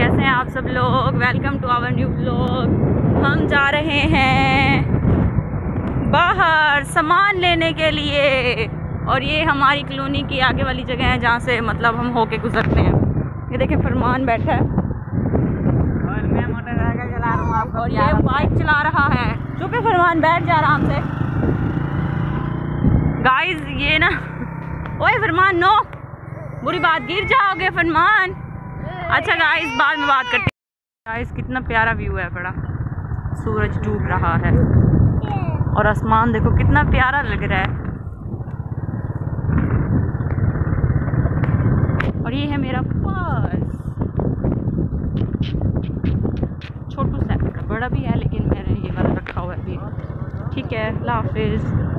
कैसे हैं आप सब लोग? Welcome to our new vlog हम जा रहे हैं बाहर सामान लेने के लिए। और ये हमारी कॉलोनी की आगे वाली जगह है जहाँ से मतलब हम होके गुजरते हैं। ये देखें फरमान बैठा है। और मैं मोटरसाइकिल चला रहा हूँ आपको और ये बाइक चला रहा है। चुप है फरमान बैठ जा आराम से। गाइस ये ना ओए फरमान नो बुरी बात गिर जाओगे फरमान। अच्छा गाइस बाद में बात करते गाइस कितना प्यारा व्यू है बड़ा। सूरज डूब रहा है। और आसमान देखो, कितना प्यारा लग रहा है। और ये है मेरा पर्स। छोटू सा बड़ा भी है, लेकिन मैंने ये वाला रखा हुआ है अभी। ठीक है हाफिज़।